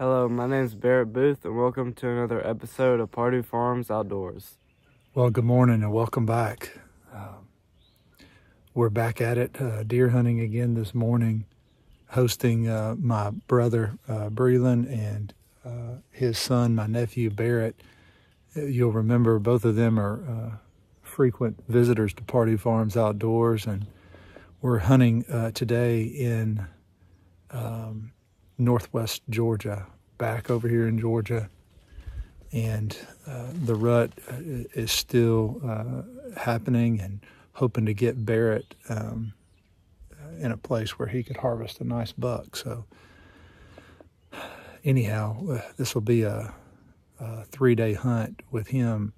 Hello, my name is Barrett Booth, and welcome to another episode of Pardue Farms Outdoors. Well, good morning and welcome back. Um, we're back at it, uh, deer hunting again this morning, hosting uh, my brother uh, Breland and uh, his son, my nephew Barrett. Uh, you'll remember both of them are uh, frequent visitors to Pardue Farms Outdoors, and we're hunting uh, today in um, northwest Georgia, back over here in Georgia. And uh, the rut uh, is still uh, happening and hoping to get Barrett um, in a place where he could harvest a nice buck. So, anyhow, uh, this will be a, a three day hunt with him.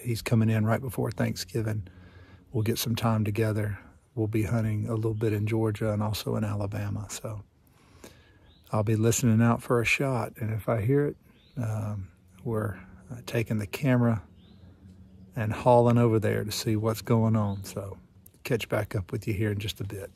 He's coming in right before Thanksgiving. We'll get some time together we'll be hunting a little bit in Georgia and also in Alabama. So I'll be listening out for a shot. And if I hear it, um, we're uh, taking the camera and hauling over there to see what's going on. So catch back up with you here in just a bit.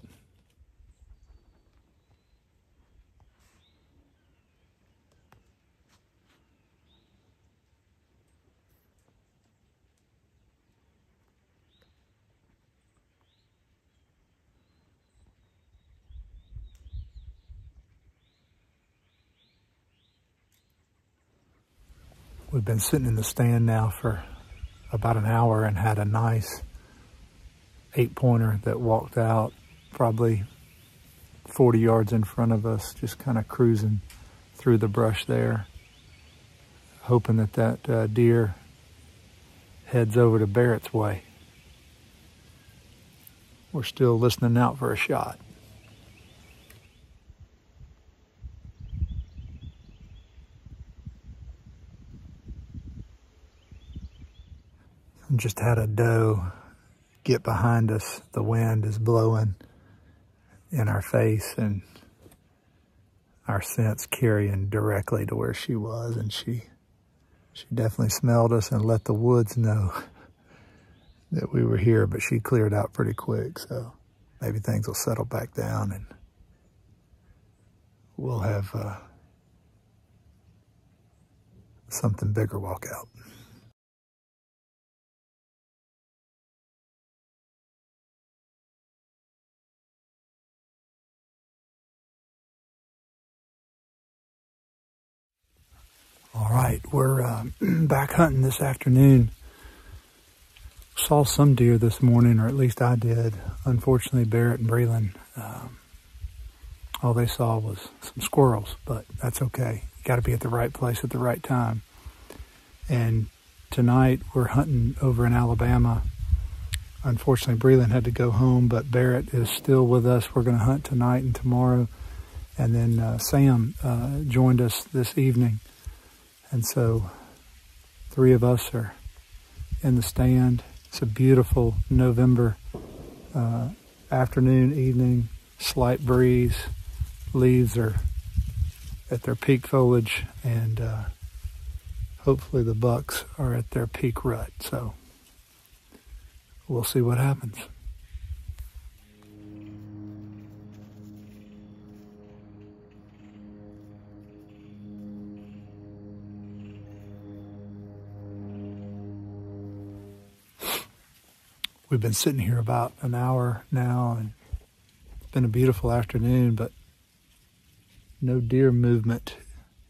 We've been sitting in the stand now for about an hour and had a nice eight pointer that walked out probably 40 yards in front of us, just kind of cruising through the brush there, hoping that that uh, deer heads over to Barrett's way. We're still listening out for a shot. Just had a doe get behind us. The wind is blowing in our face and our scents carrying directly to where she was. And she, she definitely smelled us and let the woods know that we were here, but she cleared out pretty quick. So maybe things will settle back down and we'll have uh, something bigger walk out. All right, we're uh, back hunting this afternoon. Saw some deer this morning, or at least I did. Unfortunately, Barrett and Breland, um, all they saw was some squirrels, but that's okay. You got to be at the right place at the right time. And tonight we're hunting over in Alabama. Unfortunately, Breland had to go home, but Barrett is still with us. We're going to hunt tonight and tomorrow. And then uh, Sam uh, joined us this evening and so three of us are in the stand. It's a beautiful November uh, afternoon, evening, slight breeze. Leaves are at their peak foliage, and uh, hopefully the bucks are at their peak rut. So we'll see what happens. We've been sitting here about an hour now and it's been a beautiful afternoon, but no deer movement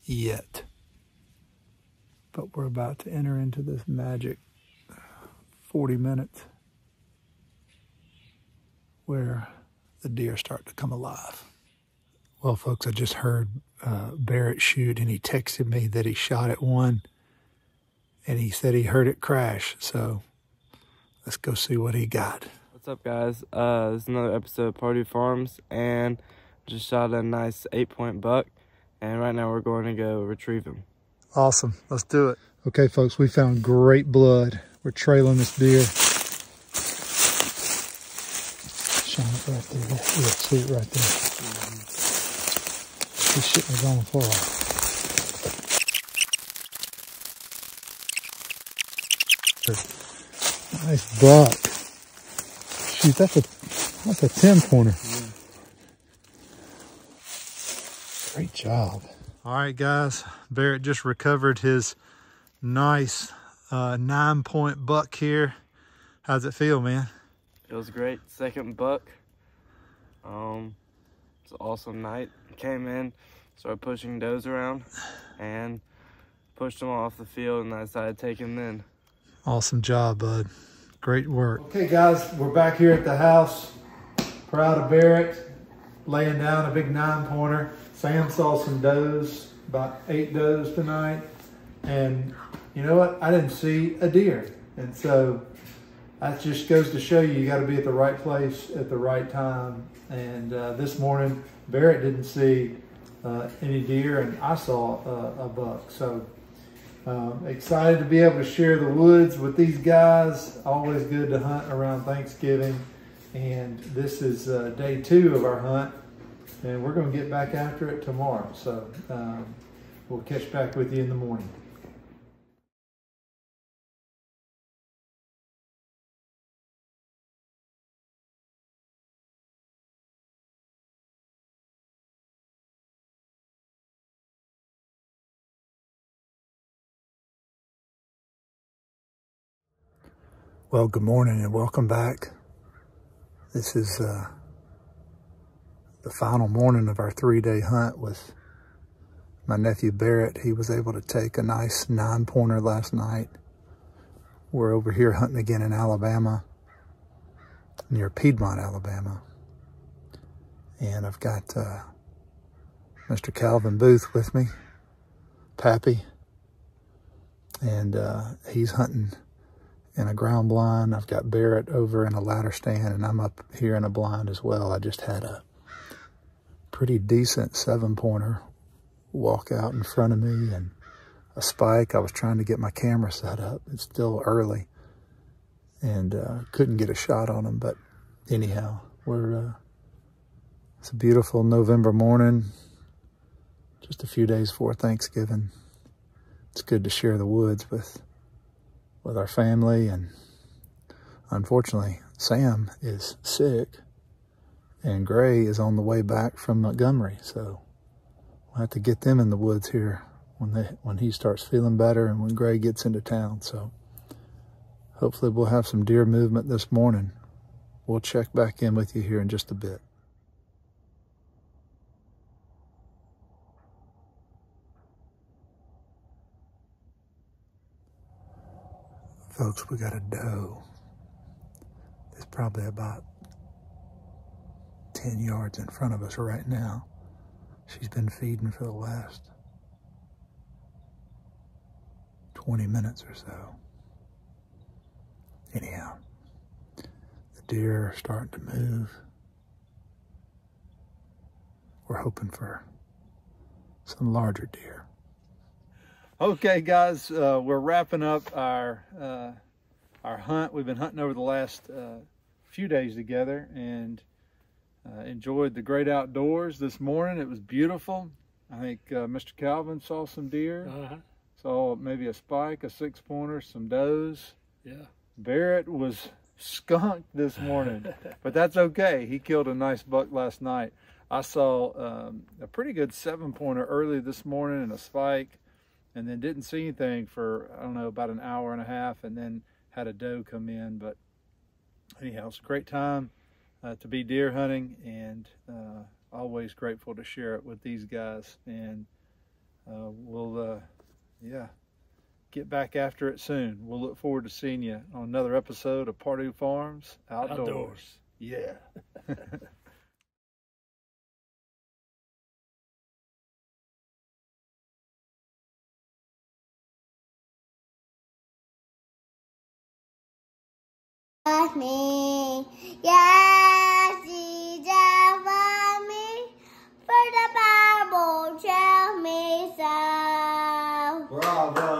yet. But we're about to enter into this magic 40 minutes where the deer start to come alive. Well, folks, I just heard uh, Barrett shoot, and he texted me that he shot at one, and he said he heard it crash. So Let's go see what he got. What's up, guys? Uh, this is another episode of Pardue Farms, and just shot a nice eight-point buck, and right now we're going to go retrieve him. Awesome. Let's do it. Okay, folks, we found great blood. We're trailing this deer. Shine it right there. Yeah, see it right there. This shit was on far. Nice buck. Shoot, that's a that's a ten pointer. Yeah. Great job. All right, guys. Barrett just recovered his nice uh, nine point buck here. How's it feel, man? Feels great. Second buck. Um, it's an awesome night. Came in, started pushing does around, and pushed them off the field, and I decided to take him then. Awesome job, bud. Great work. Okay, guys, we're back here at the house. Proud of Barrett laying down a big nine pointer. Sam saw some does, about eight does tonight. And you know what? I didn't see a deer. And so that just goes to show you, you got to be at the right place at the right time. And uh, this morning, Barrett didn't see uh, any deer, and I saw uh, a buck. So um, excited to be able to share the woods with these guys. Always good to hunt around Thanksgiving. And this is uh, day two of our hunt and we're going to get back after it tomorrow. So um, we'll catch back with you in the morning. Well, good morning and welcome back. This is uh, the final morning of our three-day hunt with my nephew Barrett. He was able to take a nice nine-pointer last night. We're over here hunting again in Alabama, near Piedmont, Alabama. And I've got uh, Mr. Calvin Booth with me, Pappy. And uh, he's hunting in a ground blind. I've got Barrett over in a ladder stand, and I'm up here in a blind as well. I just had a pretty decent seven pointer walk out in front of me and a spike. I was trying to get my camera set up. It's still early and uh, couldn't get a shot on him. But anyhow, we're, uh, it's a beautiful November morning, just a few days before Thanksgiving. It's good to share the woods with, with our family. And unfortunately, Sam is sick and Gray is on the way back from Montgomery. So we'll have to get them in the woods here when they when he starts feeling better and when Gray gets into town. So hopefully we'll have some deer movement this morning. We'll check back in with you here in just a bit. Folks, we got a doe. It's probably about 10 yards in front of us right now. She's been feeding for the last 20 minutes or so. Anyhow, the deer are starting to move. We're hoping for some larger deer. Okay, guys, uh, we're wrapping up our uh, our hunt. We've been hunting over the last uh, few days together, and uh, enjoyed the great outdoors this morning. It was beautiful. I think uh, Mr. Calvin saw some deer. Uh-huh. Saw maybe a spike, a six pointer, some does. Yeah. Barrett was skunked this morning, but that's okay. He killed a nice buck last night. I saw um, a pretty good seven pointer early this morning and a spike, and then didn't see anything for, I don't know, about an hour and a half, and then had a doe come in. But anyhow, it's a great time uh, to be deer hunting and uh, always grateful to share it with these guys. And uh, we'll, uh, yeah, get back after it soon. We'll look forward to seeing you on another episode of Pardue Farms Outdoors. Outdoors. Yeah. me. Yes, Jesus for me. For the Bible tells me so. Bravo,